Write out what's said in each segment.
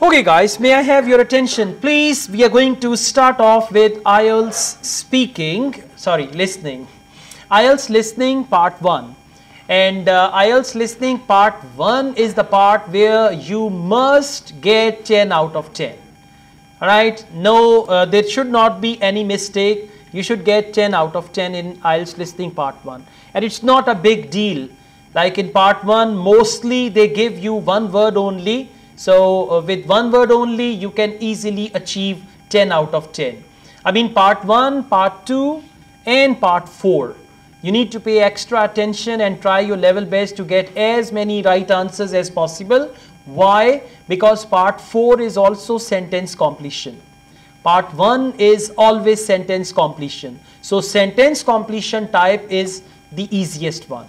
Okay guys, may I have your attention please? We are going to start off with IELTS speaking, sorry, listening. IELTS listening part 1. And uh, IELTS listening part 1 is the part where you must get 10 out of 10. Alright, no, uh, there should not be any mistake. You should get 10 out of 10 in IELTS listening part 1. And it's not a big deal. Like in part 1, mostly they give you one word only so uh, with one word only, you can easily achieve 10 out of 10. I mean part 1, part 2 and part 4. You need to pay extra attention and try your level best to get as many right answers as possible. Why? Because part 4 is also sentence completion. Part 1 is always sentence completion. So sentence completion type is the easiest one.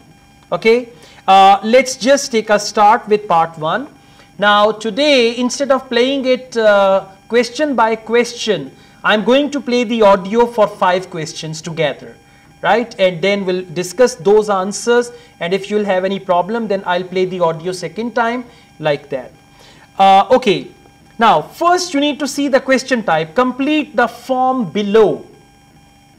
Okay. Uh, let's just take a start with part 1. Now today instead of playing it uh, question by question, I'm going to play the audio for five questions together right? And then we'll discuss those answers. And if you'll have any problem then I'll play the audio second time like that. Uh, okay. Now first you need to see the question type. Complete the form below.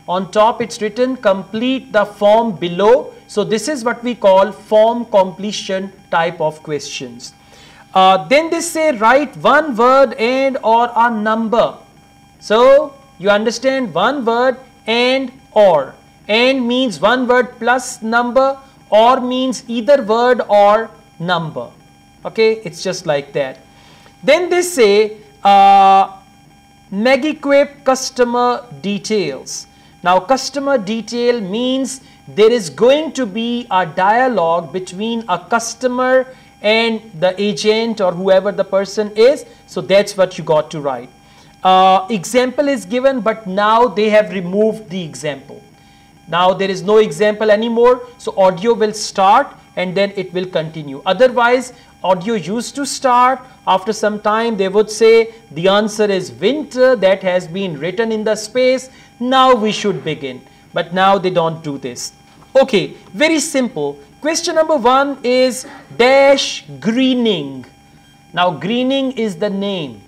On top it's written complete the form below. So this is what we call form completion type of questions. Uh, then they say write one word and or a number. So you understand one word and or. And means one word plus number or means either word or number. Okay, it's just like that. Then they say uh, Megaquip customer details. Now customer detail means there is going to be a dialogue between a customer and the agent or whoever the person is. So that's what you got to write. Uh, example is given but now they have removed the example. Now there is no example anymore. So audio will start and then it will continue. Otherwise audio used to start after some time they would say the answer is winter that has been written in the space. Now we should begin. But now they don't do this. Okay, very simple. Question number one is dash greening. Now greening is the name.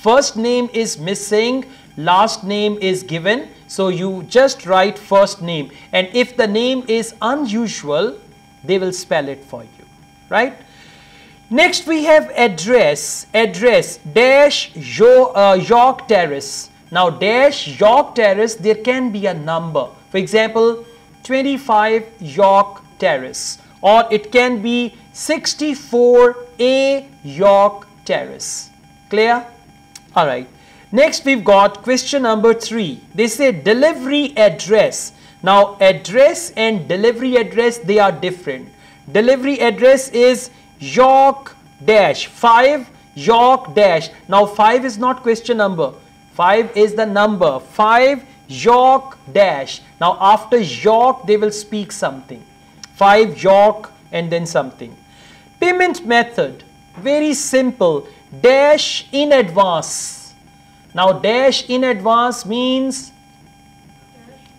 First name is missing, last name is given. So you just write first name and if the name is unusual, they will spell it for you, right? Next we have address, address dash uh, York Terrace. Now dash York Terrace, there can be a number. For example, 25 York Terrace or it can be 64A York Terrace. Clear? Alright. Next we've got question number 3. They say delivery address. Now address and delivery address they are different. Delivery address is York dash 5 York dash. Now 5 is not question number. 5 is the number. 5 York dash. Now after York they will speak something. 5 York and then something. Payment method, very simple, dash in advance. Now dash in advance means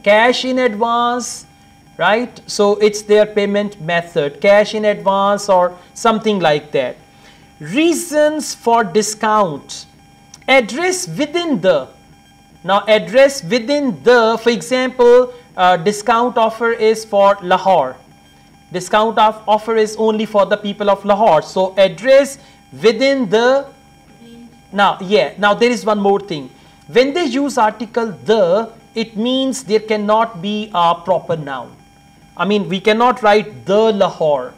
cash in advance, right? So it's their payment method, cash in advance or something like that. Reasons for discount, address within the. Now address within the, for example, uh, discount offer is for Lahore. Discount of offer is only for the people of Lahore. So address within the now yeah now there is one more thing. When they use article the it means there cannot be a proper noun. I mean we cannot write the Lahore.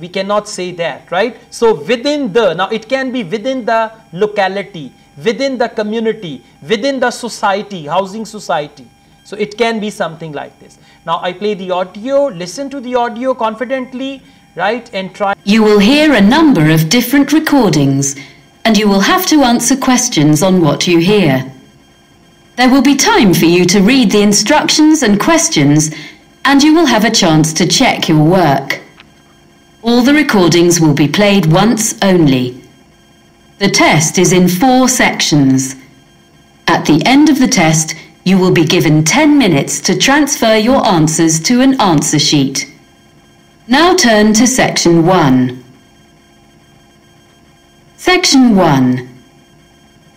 We cannot say that right? So within the now it can be within the locality within the community within the society housing society so it can be something like this. Now I play the audio, listen to the audio confidently, right, and try. You will hear a number of different recordings and you will have to answer questions on what you hear. There will be time for you to read the instructions and questions and you will have a chance to check your work. All the recordings will be played once only. The test is in four sections. At the end of the test, you will be given 10 minutes to transfer your answers to an answer sheet. Now turn to section 1. Section 1.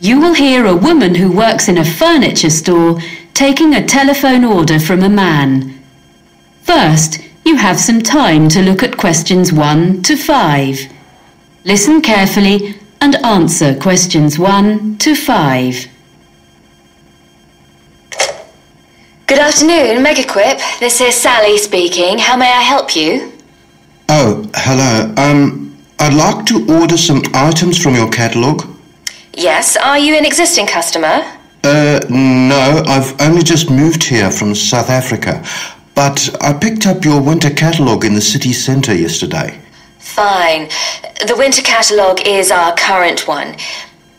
You will hear a woman who works in a furniture store taking a telephone order from a man. First, you have some time to look at questions 1 to 5. Listen carefully and answer questions 1 to 5. Good afternoon, Megaquip. This is Sally speaking. How may I help you? Oh, hello. Um, I'd like to order some items from your catalogue. Yes, are you an existing customer? Uh, no, I've only just moved here from South Africa, but I picked up your winter catalogue in the city centre yesterday. Fine. The winter catalogue is our current one.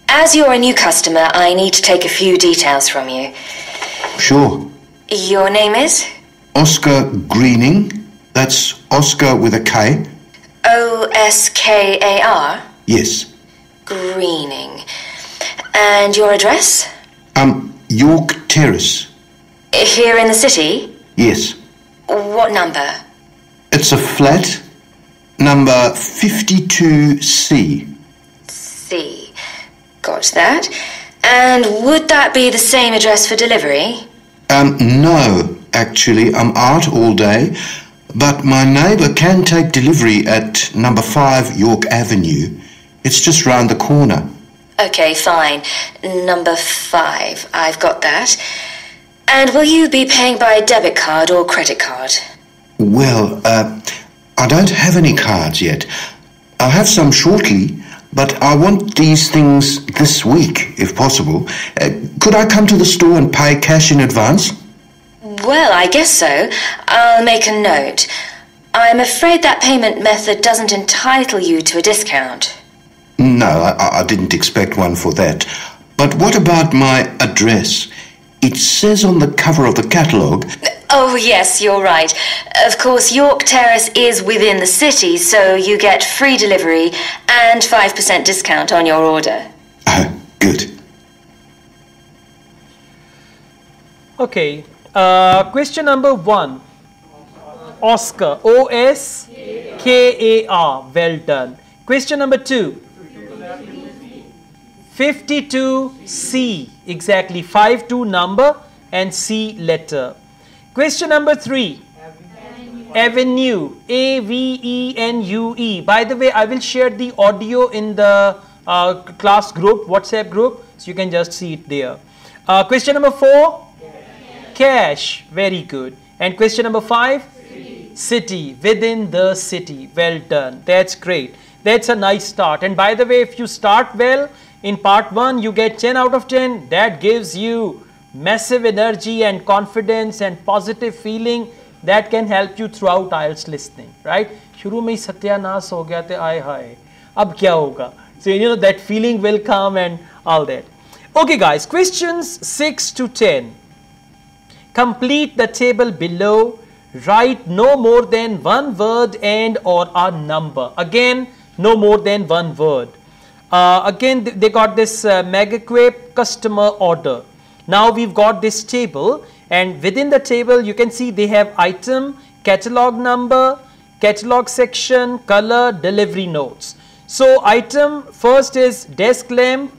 As you're a new customer, I need to take a few details from you. Sure. Your name is? Oscar Greening. That's Oscar with a K. O S K A R? Yes. Greening. And your address? Um, York Terrace. Here in the city? Yes. What number? It's a flat, number 52C. C. Got that. And would that be the same address for delivery? Um, no, actually, I'm out all day, but my neighbour can take delivery at number 5 York Avenue. It's just round the corner. Okay, fine. Number five. I've got that. And will you be paying by debit card or credit card? Well, uh, I don't have any cards yet. I'll have some shortly, but I want these things this week, if possible. Uh, could I come to the store and pay cash in advance? Well, I guess so. I'll make a note. I'm afraid that payment method doesn't entitle you to a discount. No, I, I didn't expect one for that. But what about my address? It says on the cover of the catalogue. Oh, yes, you're right. Of course, York Terrace is within the city, so you get free delivery and 5% discount on your order. Oh, good. Okay. Uh, question number one. Oscar. O S K A R. Well done. Question number two. 52C. Exactly. 5 2 number and C letter. Question number three. Avenue. A V E N U E. By the way, I will share the audio in the uh, class group, WhatsApp group, so you can just see it there. Uh, question number four. Cash. Very good. And question number five. City. Within the city. Well done. That's great. That's a nice start. And by the way, if you start well in part one, you get 10 out of 10. That gives you massive energy and confidence and positive feeling that can help you throughout IELTS listening, right? शुरू में ही सत्यानाश हो गया थे आय हाय अब क्या होगा so you know that feeling will come and all that okay guys questions 6 to 10 complete the table below write no more than one word and or a number again no more than one word uh, again th- they got this uh, megaquip customer order now we've got this table and within the table you can see they have item catalog number catalog section color delivery notes. So item first is desk lamp.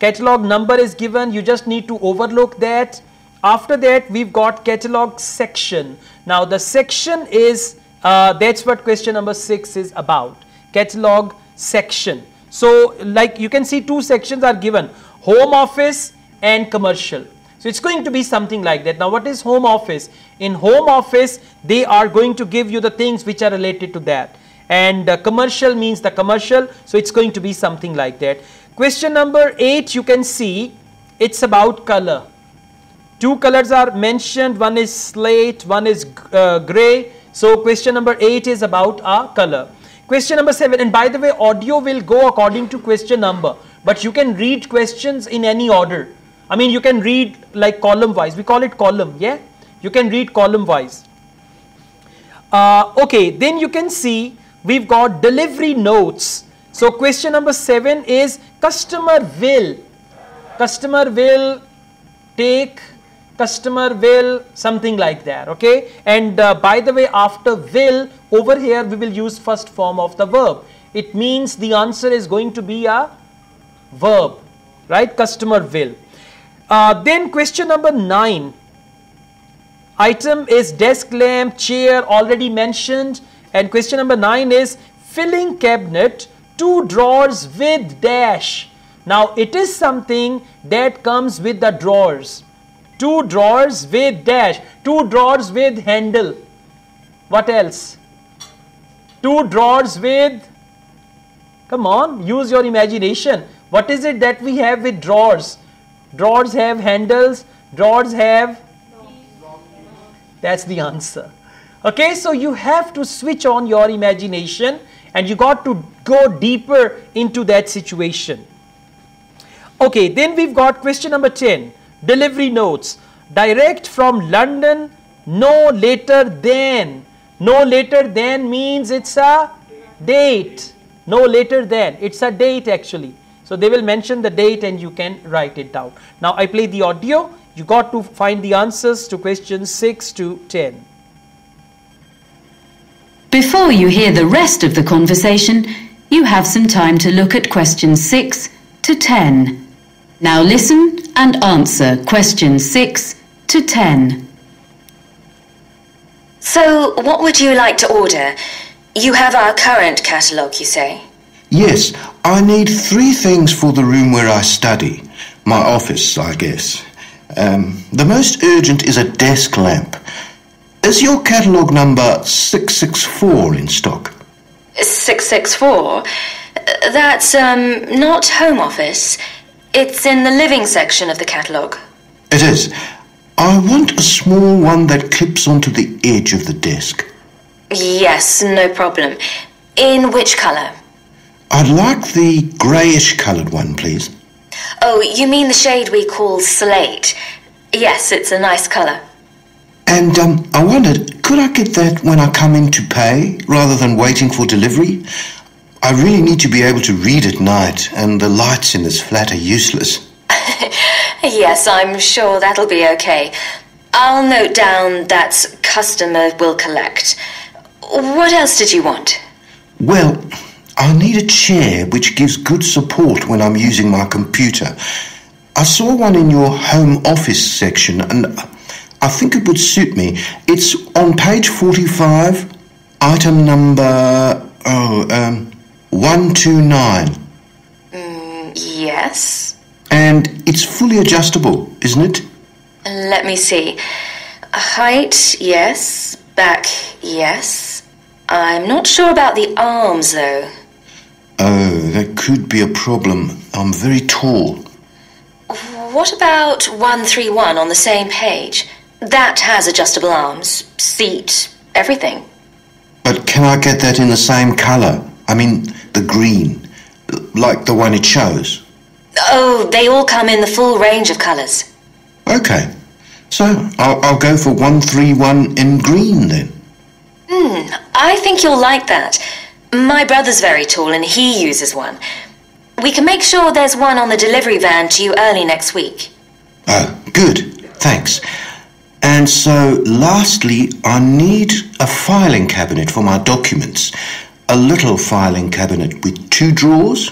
Catalog number is given. You just need to overlook that. After that we've got catalog section. Now the section is uh, that's what question number six is about catalog section. So like you can see two sections are given. Home office and commercial. So it's going to be something like that. Now what is home office? In home office they are going to give you the things which are related to that. And uh, commercial means the commercial so it's going to be something like that. Question number 8 you can see it's about color. Two colors are mentioned. One is slate one is uh, gray. So question number 8 is about a color. Question number 7 and by the way audio will go according to question number but you can read questions in any order i mean you can read like column wise we call it column yeah you can read column wise uh, okay, then you can see we've got delivery notes. So question number seven is customer will, customer will take, customer will something like that. Okay, and uh, by the way, after will over here we will use first form of the verb. it means the answer is going to be a verb, right? Customer will. Uh, then question number nine. Item is desk lamp, chair already mentioned. And question number nine is filling cabinet, two drawers with dash. Now it is something that comes with the drawers. Two drawers with dash, two drawers with handle. What else? Two drawers with, come on, use your imagination. What is it that we have with drawers? Drawers have handles, drawers have, that's the answer. Okay, so you have to switch on your imagination and you got to go deeper into that situation. Okay, then we've got question number 10 delivery notes. Direct from London, no later than. No later than means it's a date. No later than. It's a date actually. So they will mention the date and you can write it down. Now I play the audio. You got to find the answers to questions 6 to 10. Before you hear the rest of the conversation, you have some time to look at questions 6 to 10. Now listen and answer questions 6 to 10. So, what would you like to order? You have our current catalogue, you say? Yes, I need three things for the room where I study. My office, I guess. Um, the most urgent is a desk lamp. Is your catalogue number 664 in stock? 664? That's, um, not home office. It's in the living section of the catalogue. It is. I want a small one that clips onto the edge of the desk. Yes, no problem. In which colour? I'd like the greyish coloured one, please. Oh, you mean the shade we call slate? Yes, it's a nice colour. And um, I wondered, could I get that when I come in to pay rather than waiting for delivery? I really need to be able to read at night, and the lights in this flat are useless. yes, I'm sure that'll be okay. I'll note down that customer will collect. What else did you want? Well, I need a chair which gives good support when I'm using my computer. I saw one in your home office section and I think it would suit me. It's on page 45, item number, oh, um, 129. Mm, yes. And it's fully adjustable, isn't it? Let me see. Height, yes. Back, yes. I'm not sure about the arms, though. Oh, that could be a problem. I'm very tall. What about 131 on the same page? That has adjustable arms, seat, everything. But can I get that in the same colour? I mean, the green, like the one it shows. Oh, they all come in the full range of colours. Okay, so I'll, I'll go for 131 in green then. Hmm, I think you'll like that. My brother's very tall and he uses one. We can make sure there's one on the delivery van to you early next week. Oh, good. Thanks. And so, lastly, I need a filing cabinet for my documents a little filing cabinet with two drawers.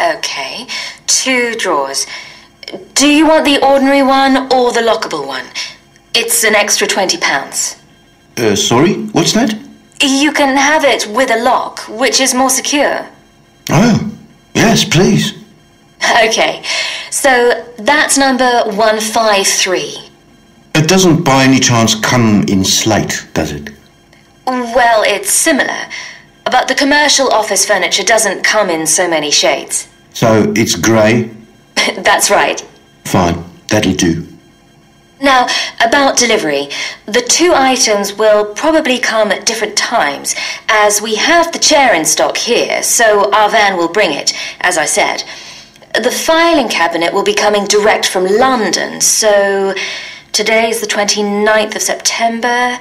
Okay, two drawers. Do you want the ordinary one or the lockable one? It's an extra £20. Uh, sorry, what's that? You can have it with a lock, which is more secure. Oh, yes, please. Okay, so that's number 153. It doesn't by any chance come in slate, does it? Well, it's similar. But the commercial office furniture doesn't come in so many shades. So it's grey? That's right. Fine, that'll do. Now, about delivery. The two items will probably come at different times, as we have the chair in stock here, so our van will bring it, as I said. The filing cabinet will be coming direct from London, so today's the 29th of September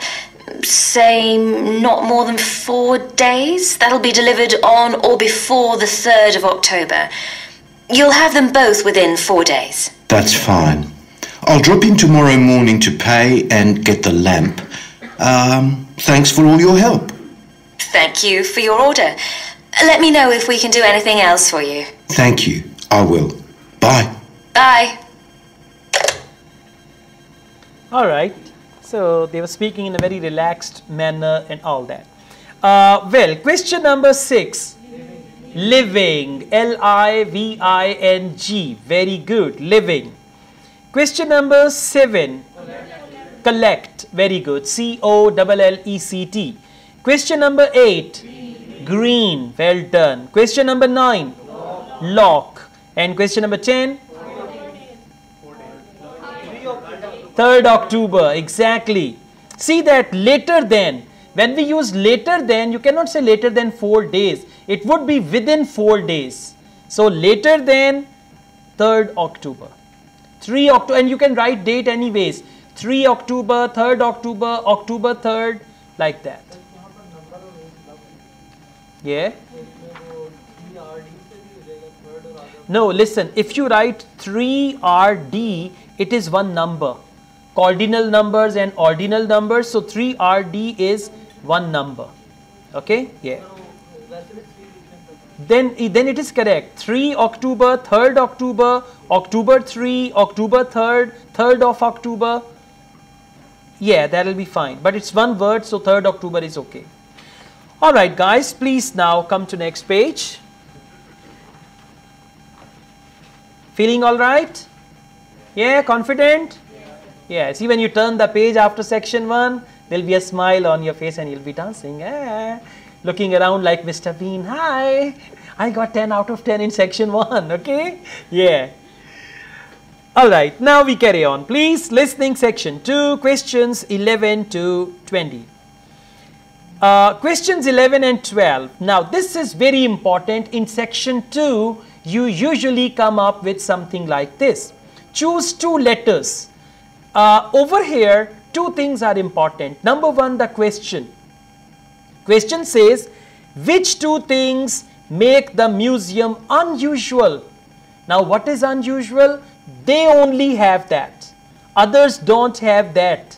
say not more than four days. That'll be delivered on or before the 3rd of October. You'll have them both within four days. That's fine. I'll drop in tomorrow morning to pay and get the lamp. Um, thanks for all your help. Thank you for your order. Let me know if we can do anything else for you. Thank you. I will. Bye. Bye. All right. So they were speaking in a very relaxed manner and all that. Uh, well, question number six. Living. L I V I N G. Very good. Living. Question number seven. Collect. Very good. C O L L E C T. Question number eight. Green. Well done. Question number nine. Lock. And question number ten. 3rd October, exactly. See that later than, when we use later than, you cannot say later than 4 days. It would be within 4 days. So later than 3rd October. 3 October, and you can write date anyways. 3 October, 3rd October, October 3rd, like that. Yeah? No, listen, if you write 3RD, it is one number cardinal numbers and ordinal numbers. So 3RD is one number. Okay? Yeah. Then, then it is correct. 3 October, 3rd October, October 3, October 3rd, 3rd of October. Yeah, that will be fine. But it's one word, so 3rd October is okay. Alright guys, please now come to next page. Feeling alright? Yeah, confident? Yeah, see when you turn the page after section 1, there'll be a smile on your face and you'll be dancing, eh, looking around like Mr. Bean, hi, I got 10 out of 10 in section 1, okay? Yeah. Alright, now we carry on. Please, listening section 2, questions 11 to 20. Uh, questions 11 and 12. Now, this is very important. In section 2, you usually come up with something like this. Choose two letters uh, over here, two things are important. Number one, the question. Question says, which two things make the museum unusual? Now, what is unusual? They only have that. Others don't have that.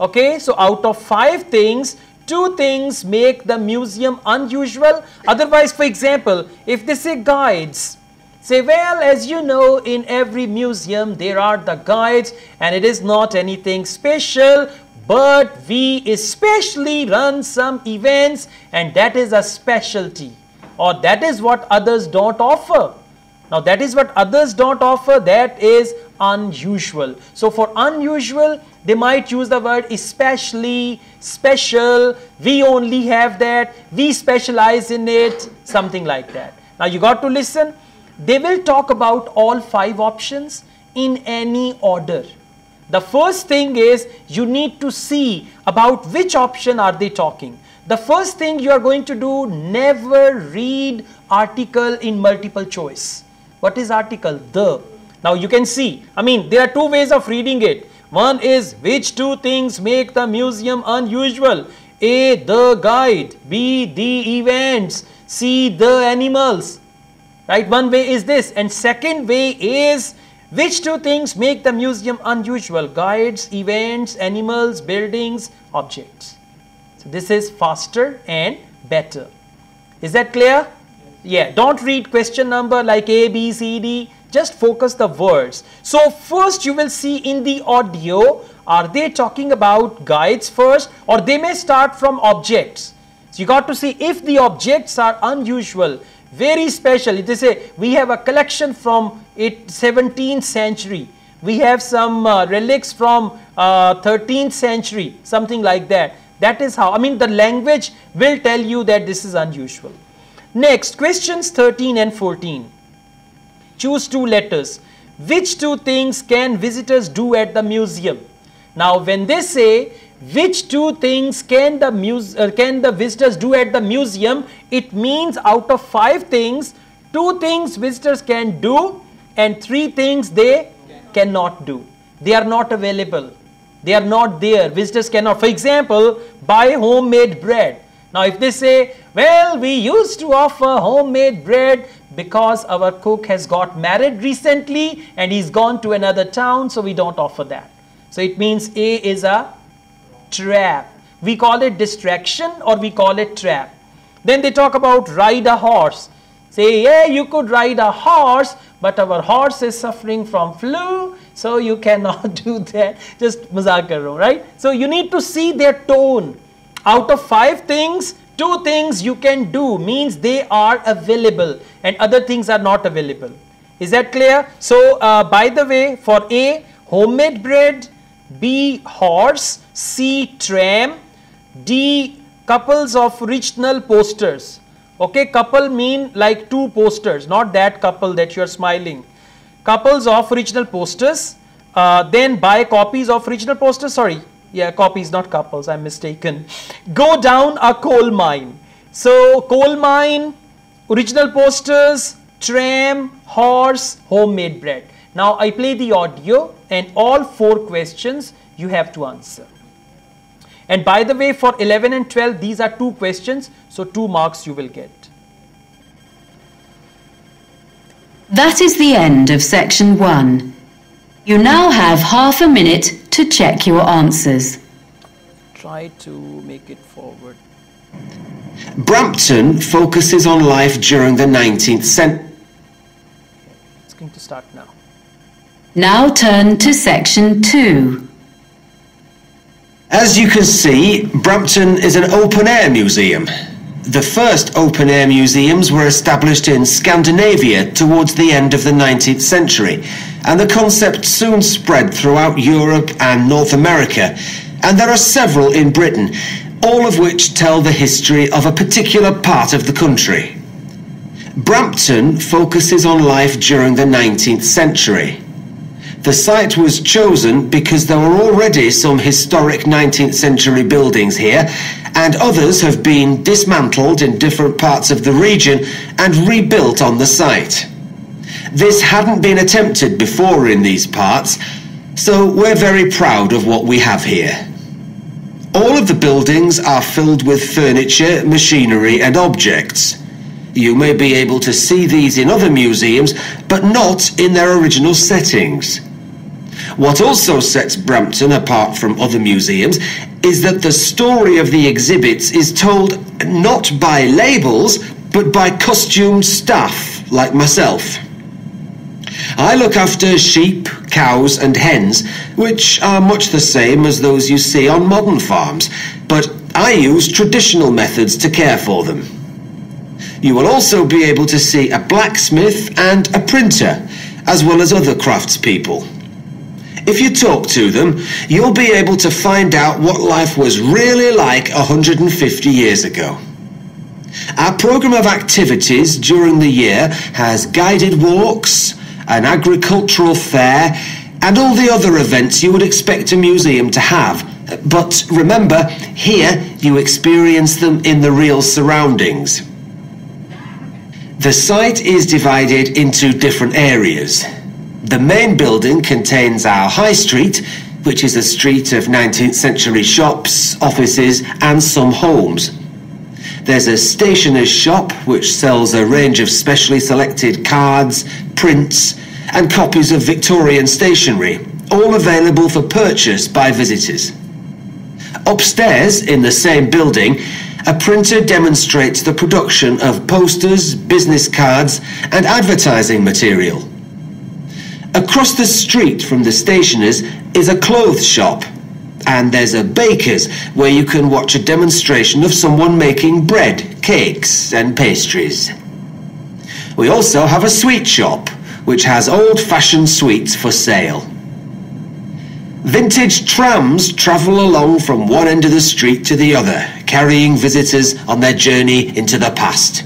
Okay, so out of five things, two things make the museum unusual. Otherwise, for example, if they say guides, Say, well, as you know, in every museum there are the guides and it is not anything special, but we especially run some events and that is a specialty or that is what others don't offer. Now, that is what others don't offer, that is unusual. So, for unusual, they might use the word especially, special, we only have that, we specialize in it, something like that. Now, you got to listen they will talk about all five options in any order. The first thing is you need to see about which option are they talking. The first thing you are going to do, never read article in multiple choice. What is article? The. Now you can see, I mean there are two ways of reading it. One is which two things make the museum unusual? A. The guide. B. The events. C. The animals right one way is this and second way is which two things make the museum unusual? Guides events animals buildings objects. So this is faster and better. Is that clear? Yeah don't read question number like a b c d. Just focus the words. So first you will see in the audio are they talking about guides first or they may start from objects? So you got to see if the objects are unusual very special. They say we have a collection from it 17th century. We have some uh, relics from uh, 13th century, something like that. That is how, I mean the language will tell you that this is unusual. Next, questions 13 and 14. Choose two letters. Which two things can visitors do at the museum? Now, when they say which two things can the muse uh, can the visitors do at the museum? It means out of five things two things visitors can do and three things they cannot do. They are not available. They are not there. Visitors cannot. For example buy homemade bread. Now if they say well we used to offer homemade bread because our cook has got married recently and he's gone to another town so we don't offer that. So it means a is a trap. We call it distraction or we call it trap. Then they talk about ride a horse. Say, yeah, you could ride a horse, but our horse is suffering from flu, so you cannot do that. Just mazak right? So you need to see their tone. Out of five things, two things you can do means they are available and other things are not available. Is that clear? So uh, by the way, for A, homemade bread, B, horse, C, tram, D, couples of original posters. Okay, couple mean like two posters, not that couple that you are smiling. Couples of original posters, uh, then buy copies of original posters, sorry, yeah, copies, not couples, I'm mistaken. Go down a coal mine. So, coal mine, original posters, tram, horse, homemade bread. Now, I play the audio and all four questions you have to answer. And by the way, for 11 and 12, these are two questions, so two marks you will get. That is the end of section one. You now have half a minute to check your answers. Try to make it forward. Brampton focuses on life during the 19th century. It's going to start now. Now turn to section two. As you can see, Brampton is an open-air museum. The first open-air museums were established in Scandinavia towards the end of the 19th century, and the concept soon spread throughout Europe and North America, and there are several in Britain, all of which tell the history of a particular part of the country. Brampton focuses on life during the 19th century. The site was chosen because there were already some historic 19th century buildings here, and others have been dismantled in different parts of the region and rebuilt on the site. This hadn't been attempted before in these parts, so we're very proud of what we have here. All of the buildings are filled with furniture, machinery and objects. You may be able to see these in other museums, but not in their original settings. What also sets Brampton apart from other museums is that the story of the exhibits is told not by labels, but by costumed staff like myself. I look after sheep, cows and hens, which are much the same as those you see on modern farms, but I use traditional methods to care for them. You will also be able to see a blacksmith and a printer, as well as other craftspeople. If you talk to them, you'll be able to find out what life was really like 150 years ago. Our programme of activities during the year has guided walks, an agricultural fair, and all the other events you would expect a museum to have. But remember, here you experience them in the real surroundings. The site is divided into different areas. The main building contains our High Street, which is a street of 19th century shops, offices, and some homes. There's a stationer's shop which sells a range of specially selected cards, prints, and copies of Victorian stationery, all available for purchase by visitors. Upstairs, in the same building, a printer demonstrates the production of posters, business cards, and advertising material. Across the street from the stationer's is a clothes shop. And there's a baker's where you can watch a demonstration of someone making bread, cakes, and pastries. We also have a sweet shop, which has old fashioned sweets for sale. Vintage trams travel along from one end of the street to the other, carrying visitors on their journey into the past.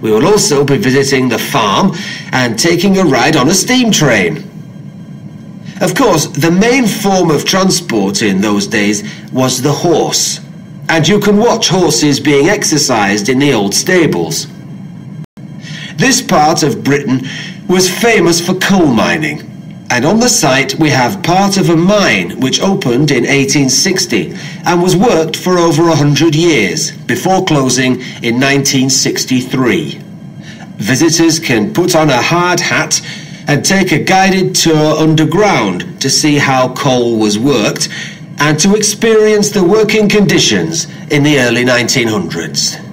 We will also be visiting the farm and taking a ride on a steam train. Of course, the main form of transport in those days was the horse, and you can watch horses being exercised in the old stables. This part of Britain was famous for coal mining, and on the site we have part of a mine which opened in 1860 and was worked for over a hundred years before closing in 1963. Visitors can put on a hard hat and take a guided tour underground to see how coal was worked and to experience the working conditions in the early 1900s.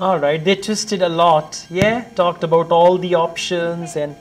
All right, they twisted a lot. Yeah, talked about all the options and